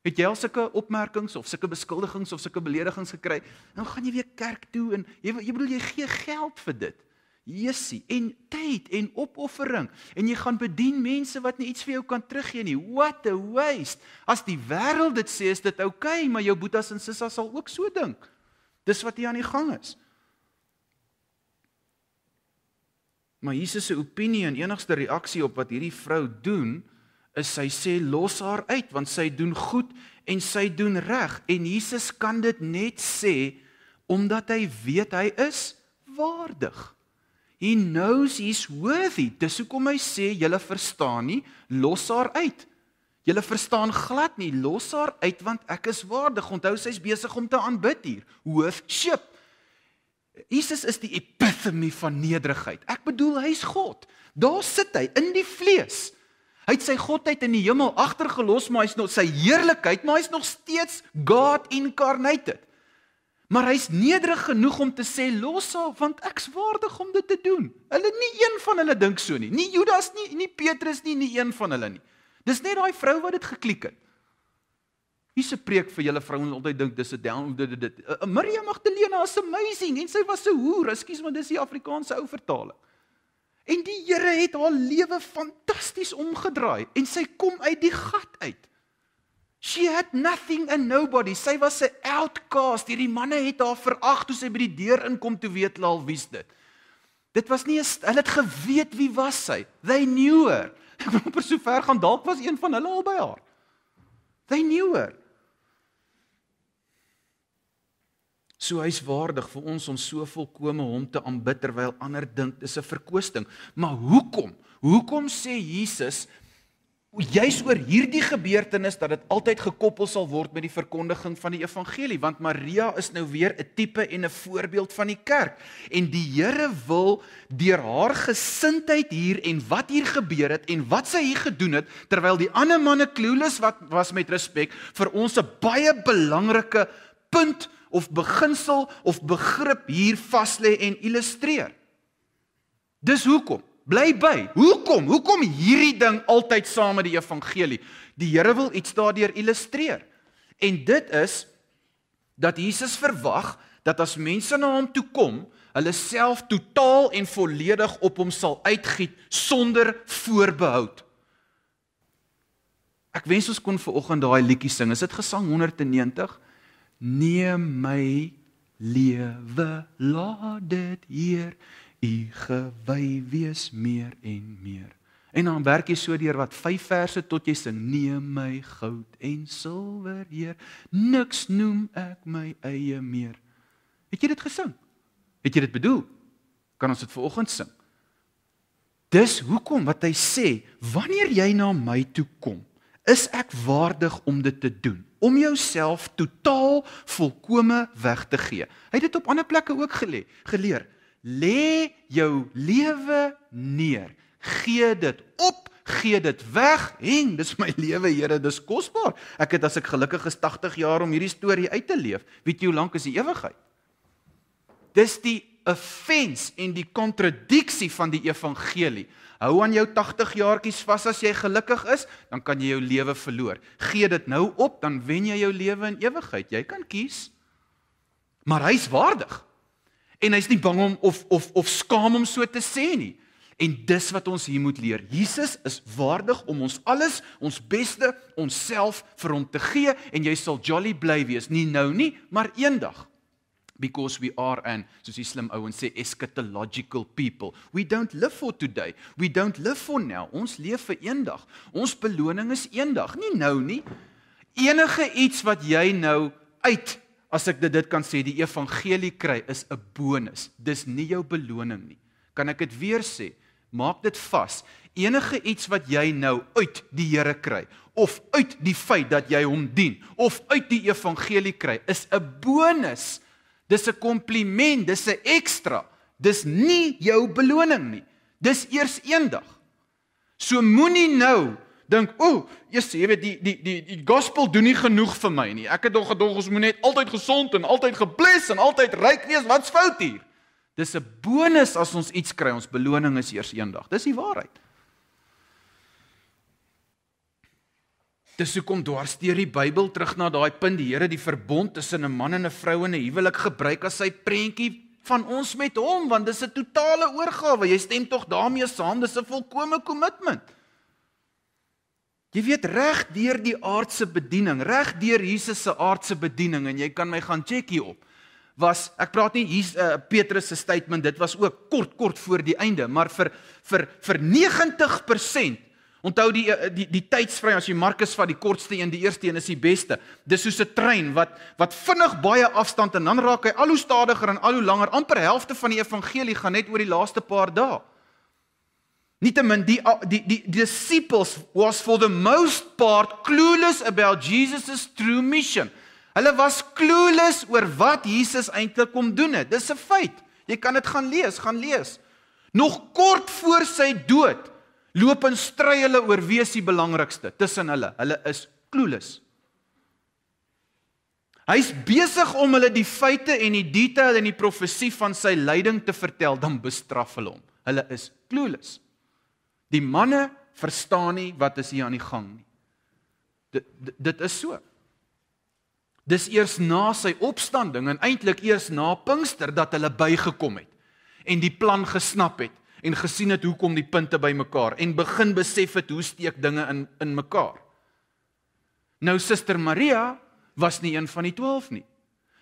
Het jy al sulke opmerkings of sulke beskuldigings of sulke beledigings gekry? Nou gaan jy weer kerk toe en jy jy bedoel jy gee geld vir dit. Jessie, en tyd en opoffering en jy gaan bedien mense wat nie iets vir jou kan teruggee nie. What a waste. As die wêreld dit sê is dit oukei, okay, maar jou boetas en sissas sal ook so dink. Dis wat hier aan die gang is. Maar Jesus se opinie en enigste reaksie op wat hierdie vrou doen, is sy sê los haar uit want sy doen goed en sy doen reg en Jesus kan dit net sê omdat hy weet hy is waardig. He knows he's worthy. Dis hoekom hy sê julle verstaan nie, los haar uit. Julle verstaan glad nie, los haar uit want ek is waardig. Onthou sy's besig om te aanbid hier. Worship. Jesus is die epitome van nederigheid. Ek bedoel hy's God. Daar sit hy in die vlees. Hy het sy godheid in die hemel agtergelos, maar hy's nog sy heerlikheid, maar hy's nog steeds God incarnated. Maar hy's nederig genoeg om te sê los haar want ek's waardig om dit te doen. Hulle nie een van hulle dink so nie. Nie Judas nie, nie Petrus nie, nie een van hulle nie. Dis net daai vrou wat dit geklik het. Hier's 'n preek vir julle vrouens wat altyd dink dis 'n down dit dit. Uh, Maria Magdalena is amazing en sy was 'n hoer. Ekskuus, maar dis die Afrikaanse ou vertaling. En die Here het haar lewe fantasties omgedraai en sy kom uit die gat uit. She had nothing and nobody. Sy was 'n outcast. Hierdie manne het haar verag toe sy by die deur inkom toe weet hulle al wie's dit. Dit was nie 'n hulle het geweet wie was sy. They knew her. Ek per so ver gaan dalk was een van hulle al by haar. They knew her. So hy's waardig vir ons om so volkome hom te aanbid terwyl ander dink dis 'n verkwisting. Maar hoekom? Hoekom sê Jesus juis oor hierdie gebeurtenis dat dit altyd gekoppel sal word met die verkondiging van die evangelie want Maria is nou weer 'n tipe en 'n voorbeeld van die kerk en die Here wil deur haar gesindheid hier en wat hier gebeur het en wat sy hier gedoen het terwyl die ander manne clueless wat was met respek vir ons 'n baie belangrike punt of beginsel of begrip hier vas lê en illustreer. Dis hoekom. Bly by. Hoekom? Hoekom hierdie ding altyd saam met die evangelie? Die Here wil iets daardeur illustreer. En dit is dat Jesus verwag dat as mense na hom toe kom, hulle self totaal en volledig op hom sal uitgiet sonder voorbehoud. Ek wens ons kon ver oggend daai liedjie sing. Is dit Gesang 190? Neem my lewe, laat dit Heer u gewy wees meer en meer. En dan werk jy so deur wat 5 verse tot jy sing neem my goud en silwer Heer, niks noem ek my eie meer. Het jy dit gesing? Het jy dit bedoel? Kan ons dit vanoggend sing? Dis hoekom wat hy sê, wanneer jy na my toe kom, is ek waardig om dit te doen om jouself totaal volkome weg te gee. Hy het dit op ander plekke ook gelê, geleer. Lê jou lewe neer. Gee dit op, gee dit weg. En dis my lewe, Here, dis kosbaar. Ek het as ek gelukkig is 80 jaar om hierdie storie uit te leef. Weet jy hoe lank is die ewigheid? Dis die offense en die kontradiksie van die evangelie. Hou aan jou 80 jaartjies vas as jy gelukkig is, dan kan jy jou lewe verloor. Gee dit nou op, dan wen jy jou lewe in ewigheid. Jy kan kies. Maar hy's waardig. En hy's nie bang om of of of skaam om so te sê nie. En dis wat ons hier moet leer. Jesus is waardig om ons alles, ons beste, onsself vir hom te gee en jy sal jolly bly wees, nie nou nie, maar eendag. Because we are an, soos die slim ouens sê, eschatological people. We don't live for today. We don't live for now. Ons leef vir eendag. Ons beloning is eendag, nie nou nie. Enige iets wat jy nou uit as ek dit kan sê, die evangelie kry is 'n bonus. Dis nie jou beloning nie. Kan ek dit weer sê? Maak dit vas. Enige iets wat jy nou uit die Here kry of uit die feit dat jy hom dien of uit die evangelie kry, is 'n bonus. Dis 'n kompliment, dis 'n ekstra. Dis nie jou beloning nie. Dis eers eendag. So moenie nou dink, "O, oh, jy weet die die die die gospel doen nie genoeg vir my nie. Ek het nog gedog ons moet net altyd gesond en altyd gebless en altyd ryk wees. Wat's fout hier?" Dis 'n bonus as ons iets kry. Ons beloning is eers eendag. Dis die waarheid. Dis hoekom dwarsteer die Bybel terug na daai punt die Here die verbond tussen 'n man en 'n vrou in 'n huwelik gebruik as sy prentjie van ons met hom want dis 'n totale oorgawe. Jy stem tog daarmee saam, dis 'n volkomme kommitment. Jy weet reg deur die aardse bediening, reg deur Jesus se aardse bediening en jy kan my gaan check hier op was ek praat nie hier uh, Petrus se statement dit was ook kort kort voor die einde maar vir vir vir 90% onthou die eh, die die tydsvry as jy Markus vat die kortste een die eerste een is die beste dis soos 'n trein wat wat vinnig baie afstand en dan raak hy al hoe stadiger en al hoe langer amper helfte van die evangelie gaan net oor die laaste paar dae Nietemin die die die disciples was for the most part clueless about Jesus' true mission Hulle was clueless oor wat Jesus eintlik kom doen het. Dis 'n feit. Jy kan dit gaan lees, gaan lees. Nog kort voor sy dood loop en stry hulle oor wie is die belangrikste tussen hulle. Hulle is clueless. Hy's besig om hulle die feite en die detail en die profesie van sy lyding te vertel, dan bestraf hulle hom. Hulle is clueless. Die manne verstaan nie wat is hier aan die gang nie. Dit dit is so. Dis eers na sy opstanding en eintlik eers na Pinkster dat hulle bygekom het en die plan gesnap het en gesien het hoe kom die punte bymekaar en begin besef het hoe steek dinge in in mekaar. Nou Suster Maria was nie een van die 12 nie.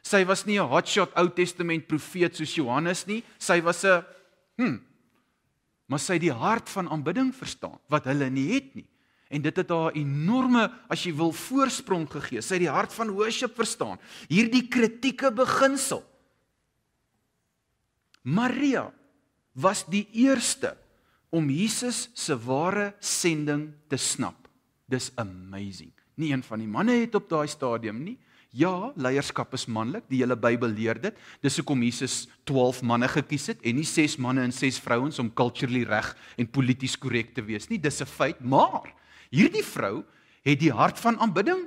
Sy was nie 'n hotshot Ou Testament profeet soos Johannes nie. Sy was 'n hm maar sy het die hart van aanbidding verstaan wat hulle nie het nie. En dit het haar enorme, as jy wil, voorsprong gegee. Sy het die hart van worship verstaan. Hierdie kritieke beginsel. Maria was die eerste om Jesus se ware sending te snap. Dis amazing. Nie een van die manne het op daai stadium nie. Ja, leierskap is manlik. Die hele Bybel leer dit. Dis hoekom Jesus 12 manne gekies het en nie 6 manne en 6 vrouens om culturally reg en polities korrek te wees nie. Dis 'n feit, maar Hierdie vrou het die hart van aanbidding.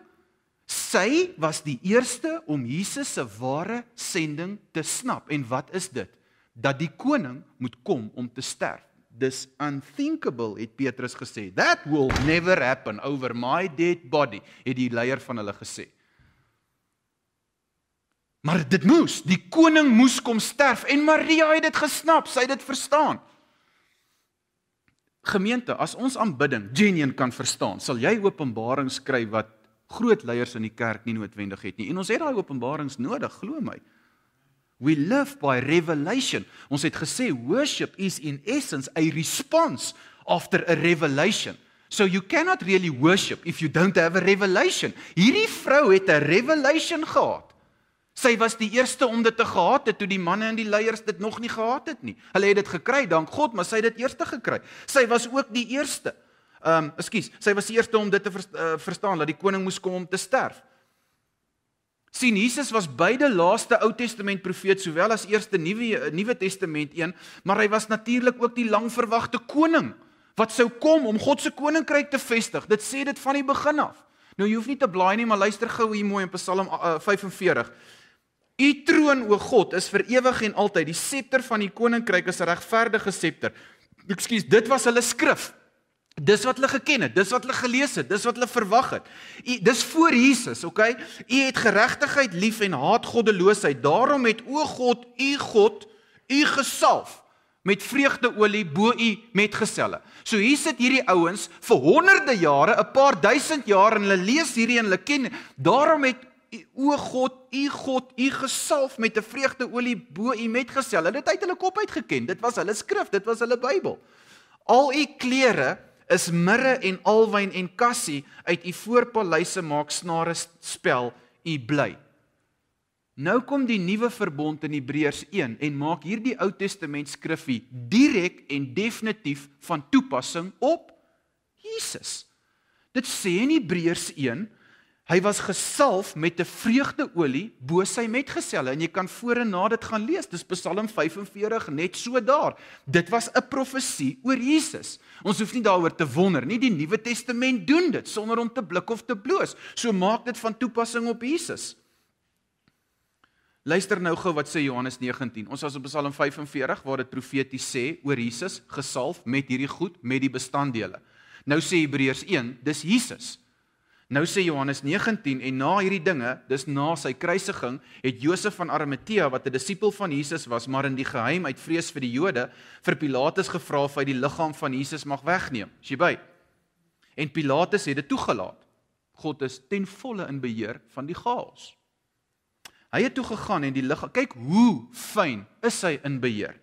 Sy was die eerste om Jesus se ware sending te snap. En wat is dit? Dat die koning moet kom om te sterf. Dis unthinkable het Petrus gesê. That will never happen over my dead body, het die leier van hulle gesê. Maar dit moes, die koning moes kom sterf en Maria het dit gesnap, sy het dit verstaan. Gemeente, as ons aanbidding genuen kan verstaan, sal jy openbarings kry wat groot leiers in die kerk nie noodwendig het nie. En ons het daai openbarings nodig, glo my. We live by revelation. Ons het gesê worship is in essence a response after a revelation. So you cannot really worship if you don't have a revelation. Hierdie vrou het 'n revelation gehad. Sy was die eerste om dit te gehad het toe die manne en die leiers dit nog nie gehad het nie. Hulle het dit gekry, dank God, maar sy het dit eerste gekry. Sy was ook die eerste. Ehm, um, ekskuus, sy was die eerste om dit te ver, uh, verstaan dat die koning moes kom om te sterf. sien Jesus was beide laaste Ou Testament profeet sowel as eerste Nuwe Nuwe Testament een, maar hy was natuurlik ook die langverwagte koning wat sou kom om God se koninkryk te vestig. Dit sê dit van die begin af. Nou jy hoef nie te blaai nie, maar luister gou hier mooi in Psalm uh, 45. U troon o God is vir ewig en altyd. Die septer van die koninkryk is 'n regverdige septer. Ekskuus, dit was hulle skrif. Dis wat hulle geken het, dis wat hulle gelees het, dis wat hulle verwag het. U dis voor Jesus, okay? U het geregtigheid lief en haat goddeloosheid. Daarom het o God, u God, u gesalf met vreugdeolie bo u metgeselle. So hier sit hierdie ouens vir honderde jare, 'n paar duisend jaar en hulle lees hierdie en hulle ken. Daarom het o God, u God, u gesalf met 'n vreugdeolie bo u metgeselle. Dit het hulle kop uitgeken. Dit was hulle skrif, dit was hulle Bybel. Al u klere is mirre en alwyn en kassie uit u voorpaleise maak snare spel u bly. Nou kom die nuwe verbond in Hebreërs 1 en maak hierdie Ou Testament skrifgie direk en definitief van toepassing op Jesus. Dit sê in Hebreërs 1 Hy was gesalf met 'n vreugdeolie bo sy metgeselle en jy kan voor en na dit gaan lees. Dis Psalm 45 net so daar. Dit was 'n profesie oor Jesus. Ons hoef nie daaroor te wonder nie. Die Nuwe Testament doen dit sonder om te blik of te bloos. So maak dit van toepassing op Jesus. Luister nou gou wat sê Johannes 19. Ons was op Psalm 45 waar dit profeties sê oor Jesus gesalf met hierdie goed met die bestanddele. Nou sê Hebreërs 1, dis Jesus. Nou sê Johannes 19 en na hierdie dinge, dis na sy kruisiging, het Josef van Arimatea wat 'n disipel van Jesus was, maar in die geheim uit vrees vir die Jode, vir Pilatus gevra of hy die liggaam van Jesus mag wegneem. As jy by. En Pilatus het dit toegelaat. God is ten volle in beheer van die chaos. Hy het toe gegaan en die lig kyk hoe fyn is hy in beheer.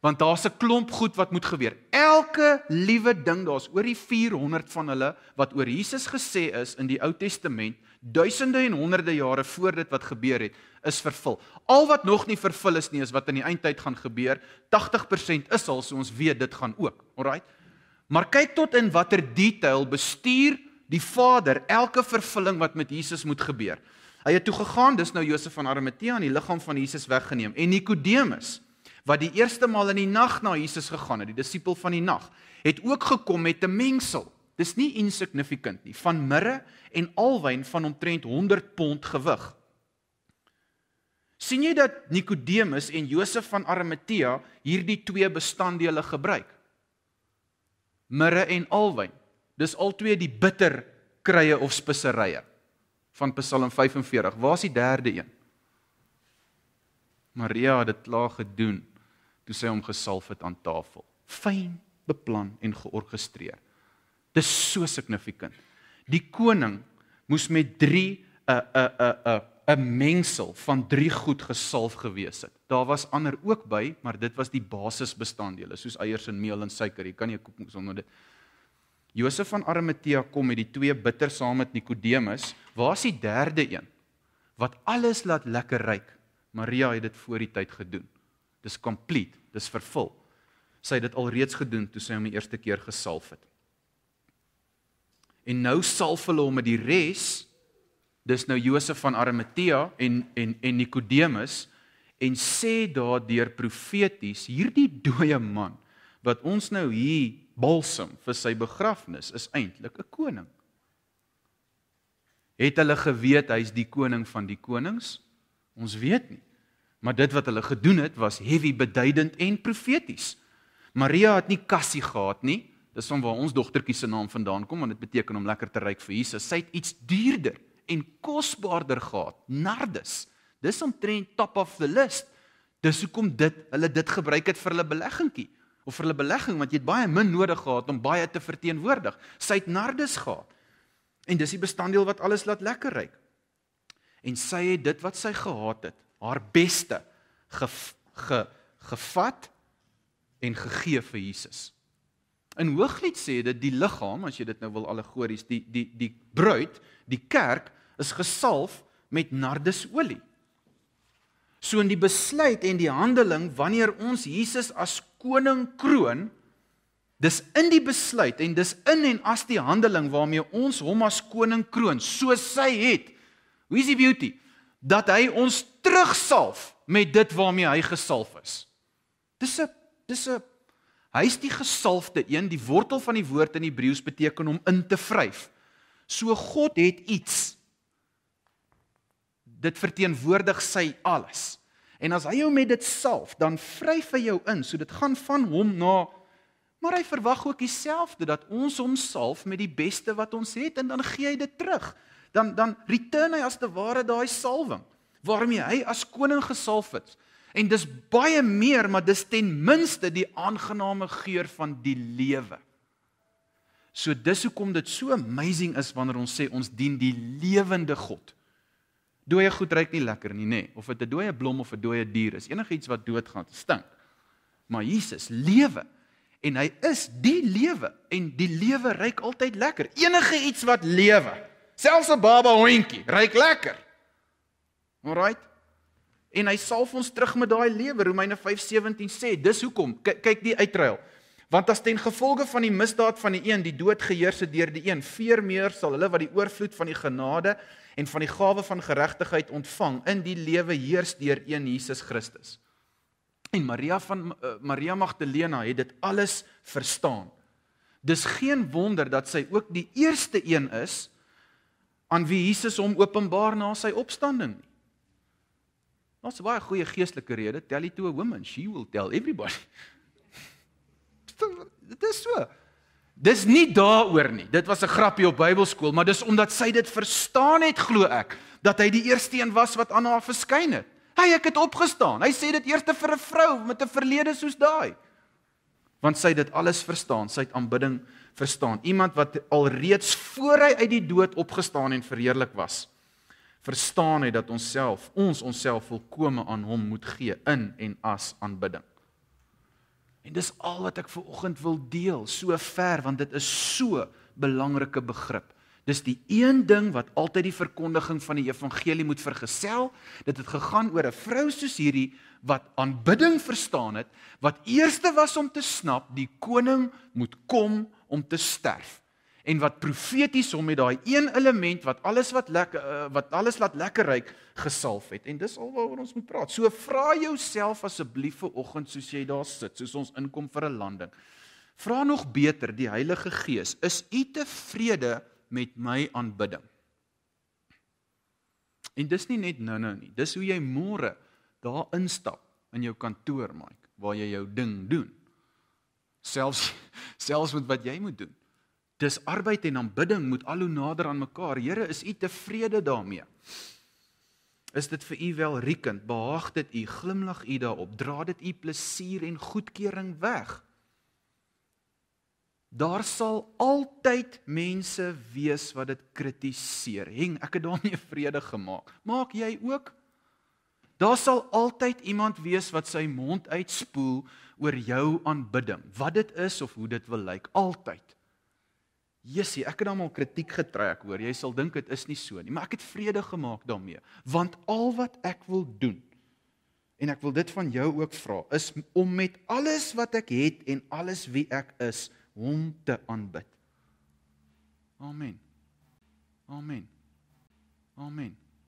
Want daar's 'n klomp goed wat moet gebeur. Elke liewe ding, daar's oor die 400 van hulle wat oor Jesus gesê is in die Ou Testament, duisende en honderde jare voor dit wat gebeur het, is vervul. Al wat nog nie vervul is nie, is wat in die eindtyd gaan gebeur. 80% is al, so ons weet dit gaan ook. Alraai. Maar kyk tot in watter detail bestuur die Vader elke vervulling wat met Jesus moet gebeur. Hy het toe gegaan, dis nou Josef van Arimatea aan die liggaam van Jesus weggeneem en Nikodemus wat die eerste maal in die nag na Jesus gegaan het, die disipel van die nag, het ook gekom met 'n mengsel. Dis nie insignificant nie, van mirre en alwyn van omtrent 100 pond gewig. sien jy dat Nikodemus en Josef van Arimatea hierdie twee bestanddele gebruik? Mirre en alwyn. Dis albei die bitter krye of speserye van Psalm 45. Waar is die derde een? Maria het dit klaar gedoen toe sy hom gesalf het aan tafel. Fyn beplan en georgestreer. Dis so significant. Die koning moes met 3 'n 'n 'n 'n 'n mengsel van 3 goed gesalf gewees het. Daar was ander ook by, maar dit was die basisbestanddele, soos eiers en meel en suiker. Jy kan nie kook sonder dit. Josef van Arimatea kom met die twee bitter saam met Nikodemus. Waar is die derde een? Wat alles laat lekker ryk. Maria het dit voor die tyd gedoen. Dis complete, dis vervul. Sy het dit alreeds gedoen toe sy hom die eerste keer gesalf het. En nou salf hulle hom met die res. Dis nou Josef van Arimatea en en en Nikodemus en sê daardeur profeties hierdie dooie man wat ons nou hier balsam vir sy begrafnis is eintlik 'n koning. Het hulle geweet hy's die koning van die konings? Ons weet nie. Maar dit wat hulle gedoen het was heavy beduidend en profeties. Maria het nie kassie gehad nie. Dis van waar ons dogtertjie se naam vandaan kom want dit beteken om lekker te ryk vir Jesus. Sy het iets duurder en kosbaarder gehad, nardus. Dis omtrent top of the list. Dis hoekom dit hulle dit gebruik het vir hulle beleggingkie of vir hulle belegging want jy het baie min nodig gehad om baie te verteenwoordig. Sy het nardus gehad. En dis die bestanddeel wat alles laat lekker ryk. En sy het dit wat sy gehad het, haar beste ge, ge, gevat en gegee vir Jesus. In Hooglied sê dit die liggaam, as jy dit nou wil allegories, die die die bruid, die kerk is gesalf met nardusolie. So in die besluit en die handeling wanneer ons Jesus as koning kroon, dis in die besluit en dis in en as die handeling waarmee ons hom as koning kroon, soos hy het. Hoe is die beauty? Dat hy ons terugsalf met dit waarmee hy gesalf is. Dis 'n dis 'n hy's die gesalfde een, die wortel van die woord in Hebreëus beteken om in te vryf. So God het iets dit verteenwoordig sy alles. En as hy jou met dit salf, dan vryf hy jou in, so dit gaan van hom na maar hy verwag ook dieselfde dat ons hom salf met die beste wat ons het en dan gee hy dit terug. Dan dan return hy as te ware daai salwing waarmee hy as koning gesalf het. En dis baie meer, maar dis ten minste die aangename geur van die lewe. So dis hoekom dit so amazing is wanneer ons sê ons dien die lewende God. Dooie goed ruik nie lekker nie, nê? Nee. Of dit 'n dooie blom of 'n dooie dier is, enigiets wat doodgaan, stink. Maar Jesus lewe en hy is die lewe en die lewe ruik altyd lekker. Enige iets wat lewe, selfs 'n baba hondjie, ruik lekker. Alraight. En hy salf ons terug met daai lewe. Romeine 5:17 sê, dis hoekom kyk die uitruil. Want as ten gevolge van die misdaad van die een die dood geheers het deur die een, veel meer sal hulle wat die oorvloed van die genade en van die gawe van geregtigheid ontvang in die lewe heers deur een Jesus Christus. En Maria van uh, Maria Magdalena het dit alles verstaan. Dis geen wonder dat sy ook die eerste een is aan wie Jesus hom openbaar na sy opstanding. Ons baie goeie geestelike rede, tell it to a woman, she will tell everybody dit is so. Dis nie daaroor nie. Dit was 'n grappie op Bybelskool, maar dis omdat sy dit verstaan het glo ek dat hy die eerste een was wat aan haar verskyn het. Hy ek het opgestaan. Hy sê dit eerste vir 'n vrou met 'n verlede soos daai. Want sy het dit alles verstaan. Sy het aanbidding verstaan. Iemand wat alreeds voor hy uit die dood opgestaan en verheerlik was. Verstaan hy dat ons self, ons onsself volkome aan hom moet gee in en as aanbidding. En dis al wat ek ver oggend wil deel, so ver want dit is so belangrike begrip. Dis die een ding wat altyd die verkondiging van die evangelie moet vergesel. Dit het gegaan oor 'n vrou soos hierdie wat aanbidding verstaan het, wat eerste was om te snap die koning moet kom om te sterf en wat profeties hom met daai een element wat alles wat lekker uh, wat alles laat lekker ryk gesalf het. En dis alwaaroor ons moet praat. So vra jouself asseblief vir oggend soos jy daar sit, soos ons inkom vir 'n landing. Vra nog beter die Heilige Gees, is u tevrede met my aanbidding? En dis nie net nou-nou nie. Dis hoe jy môre daar instap in jou kantoor, Mike, waar jy jou ding doen. Selfs selfs met wat jy moet doen. Dis arbeid en aanbidding moet al hoe nader aan mekaar. Here, is U tevrede daarmee? Is dit vir U welriekend? Behaag dit U? Glimlag U daarop? Dra dit U plesier en goedkeuring weg? Daar sal altyd mense wees wat dit kritiseer. Heng, ek het daarmee vrede gemaak. Maak jy ook? Daar sal altyd iemand wees wat sy mond uitspoel oor jou aanbidding. Wat dit is of hoe dit wil lyk, altyd. Jessie, ek het almal kritiek getrek hoor. Jy sal dink dit is nie so nie, maar ek het vrede gemaak daarmee, want al wat ek wil doen en ek wil dit van jou ook vra, is om met alles wat ek het en alles wie ek is, hom te aanbid. Amen. Amen. Amen.